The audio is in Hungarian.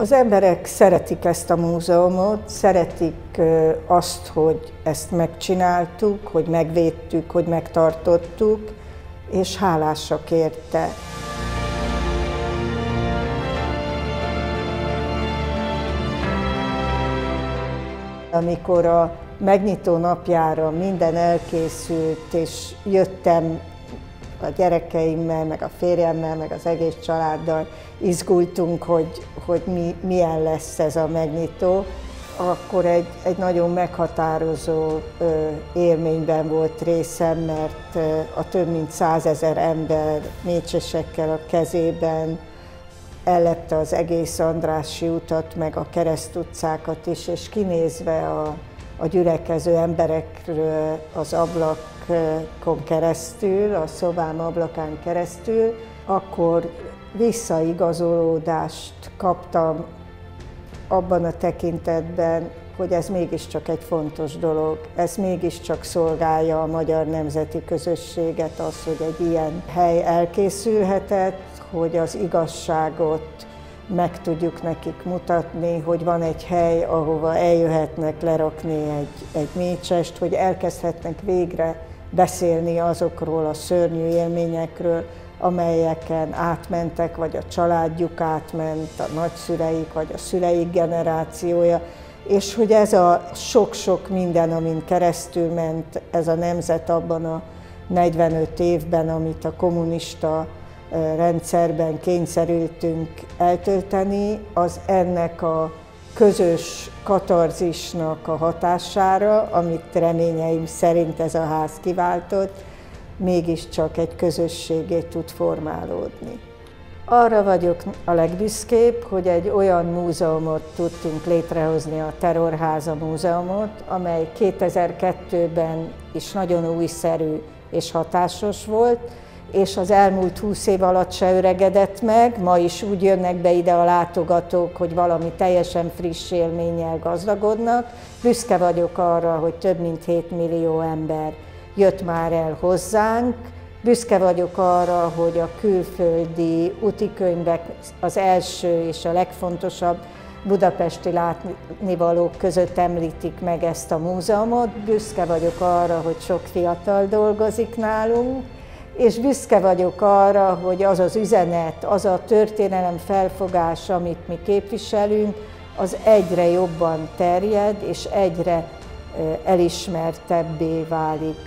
Az emberek szeretik ezt a múzeumot, szeretik azt, hogy ezt megcsináltuk, hogy megvédtük, hogy megtartottuk, és hálásak érte. Amikor a megnyitó napjára minden elkészült, és jöttem a gyerekeimmel, meg a férjemmel, meg az egész családdal izgultunk, hogy, hogy mi, milyen lesz ez a megnyitó, akkor egy, egy nagyon meghatározó ö, élményben volt részem, mert ö, a több mint százezer ember mécsesekkel a kezében ellepte az egész Andrássy utat, meg a Kereszt utcákat is, és kinézve a, a gyülekező emberekről az ablakon keresztül, a szobám ablakán keresztül, akkor visszaigazolódást kaptam abban a tekintetben, hogy ez mégiscsak egy fontos dolog. Ez mégiscsak szolgálja a magyar nemzeti közösséget, az, hogy egy ilyen hely elkészülhetett, hogy az igazságot meg tudjuk nekik mutatni, hogy van egy hely, ahova eljöhetnek lerakni egy, egy mécsest, hogy elkezdhetnek végre beszélni azokról a szörnyű élményekről, amelyeken átmentek, vagy a családjuk átment, a nagyszüleik, vagy a szüleik generációja, és hogy ez a sok-sok minden, amin keresztül ment ez a nemzet abban a 45 évben, amit a kommunista rendszerben kényszerültünk eltölteni, az ennek a közös katarzisnak a hatására, amit reményeim szerint ez a ház kiváltott, mégiscsak egy közösségé tud formálódni. Arra vagyok a legbüszkébb, hogy egy olyan múzeumot tudtunk létrehozni, a Terrorháza Múzeumot, amely 2002-ben is nagyon újszerű és hatásos volt, és az elmúlt húsz év alatt se öregedett meg, ma is úgy jönnek be ide a látogatók, hogy valami teljesen friss élménnyel gazdagodnak. Büszke vagyok arra, hogy több mint 7 millió ember jött már el hozzánk. Büszke vagyok arra, hogy a külföldi utikönyvek az első és a legfontosabb budapesti látnivalók között említik meg ezt a múzeumot. Büszke vagyok arra, hogy sok fiatal dolgozik nálunk, és büszke vagyok arra, hogy az az üzenet, az a történelem felfogás, amit mi képviselünk, az egyre jobban terjed, és egyre elismertebbé válik.